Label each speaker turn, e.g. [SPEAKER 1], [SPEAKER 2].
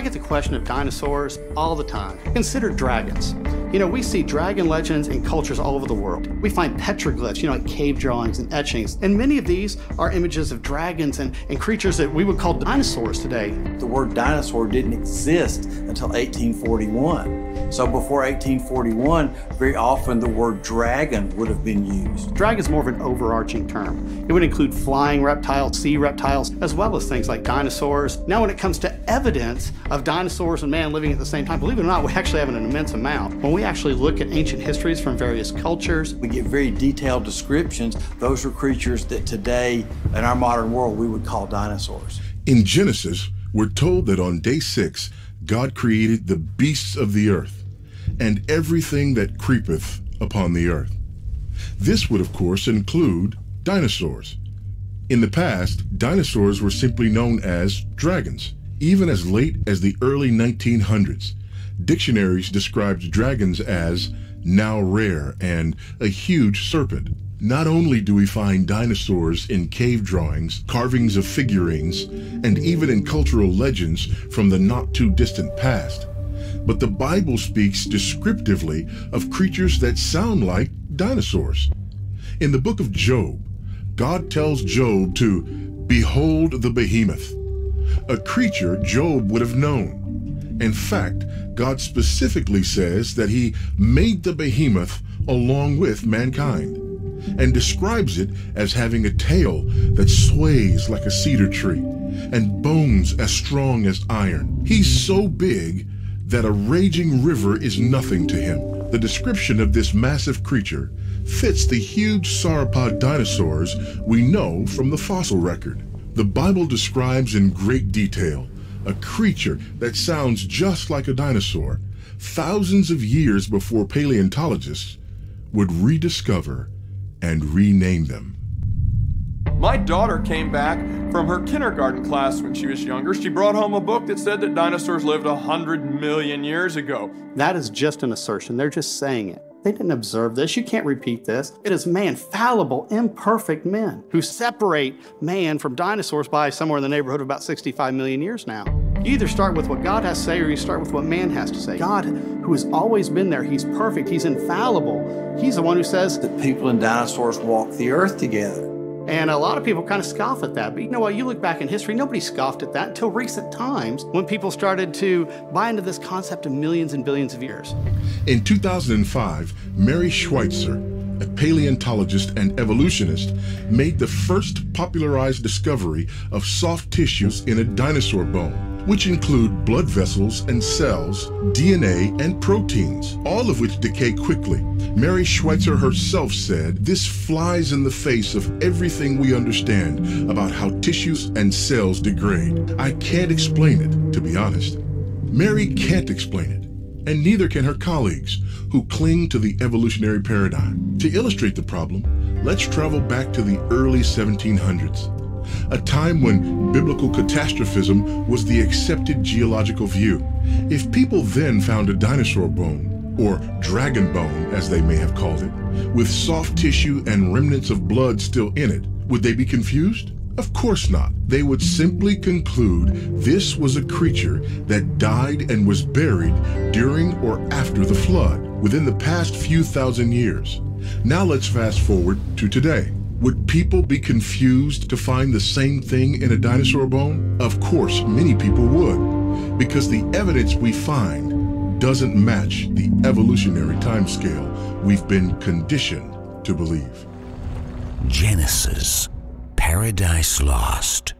[SPEAKER 1] I get the question of dinosaurs all the time. Consider dragons. You know, we see dragon legends in cultures all over the world. We find petroglyphs, you know, like cave drawings and etchings. And many of these are images of dragons and, and creatures that we would call dinosaurs today.
[SPEAKER 2] The word dinosaur didn't exist until 1841. So before 1841, very often the word dragon would have been used.
[SPEAKER 1] Dragon is more of an overarching term. It would include flying reptiles, sea reptiles, as well as things like dinosaurs. Now, when it comes to evidence of dinosaurs and man living at the same time, believe it or not, we actually have an immense amount. When we actually look at ancient histories from various cultures,
[SPEAKER 2] we get very detailed descriptions. Those are creatures that today, in our modern world, we would call dinosaurs.
[SPEAKER 3] In Genesis, we're told that on day six, God created the beasts of the earth and everything that creepeth upon the earth. This would, of course, include dinosaurs. In the past, dinosaurs were simply known as dragons. Even as late as the early 1900s, dictionaries described dragons as now rare and a huge serpent. Not only do we find dinosaurs in cave drawings, carvings of figurines, and even in cultural legends from the not too distant past, but the Bible speaks descriptively of creatures that sound like dinosaurs. In the book of Job, God tells Job to behold the behemoth, a creature Job would have known. In fact, God specifically says that he made the behemoth along with mankind and describes it as having a tail that sways like a cedar tree and bones as strong as iron. He's so big that a raging river is nothing to him. The description of this massive creature fits the huge sauropod dinosaurs we know from the fossil record. The Bible describes in great detail a creature that sounds just like a dinosaur thousands of years before paleontologists would rediscover and rename them.
[SPEAKER 4] My daughter came back from her kindergarten class when she was younger. She brought home a book that said that dinosaurs lived 100 million years ago.
[SPEAKER 1] That is just an assertion. They're just saying it. They didn't observe this. You can't repeat this. It is man, fallible, imperfect men who separate man from dinosaurs by somewhere in the neighborhood of about 65 million years now. You either start with what God has to say or you start with what man has to say. God, who has always been there, he's perfect, he's infallible. He's the one who says
[SPEAKER 2] that people and dinosaurs walk the earth together.
[SPEAKER 1] And a lot of people kind of scoff at that. But you know what? You look back in history, nobody scoffed at that until recent times when people started to buy into this concept of millions and billions of years.
[SPEAKER 3] In 2005, Mary Schweitzer, a paleontologist and evolutionist, made the first popularized discovery of soft tissues in a dinosaur bone which include blood vessels and cells, DNA, and proteins, all of which decay quickly. Mary Schweitzer herself said, This flies in the face of everything we understand about how tissues and cells degrade. I can't explain it, to be honest. Mary can't explain it, and neither can her colleagues, who cling to the evolutionary paradigm. To illustrate the problem, let's travel back to the early 1700s a time when biblical catastrophism was the accepted geological view. If people then found a dinosaur bone, or dragon bone as they may have called it, with soft tissue and remnants of blood still in it, would they be confused? Of course not. They would simply conclude this was a creature that died and was buried during or after the flood, within the past few thousand years. Now let's fast forward to today. Would people be confused to find the same thing in a dinosaur bone? Of course, many people would, because the evidence we find doesn't match the evolutionary timescale we've been conditioned to believe.
[SPEAKER 5] Genesis, Paradise Lost.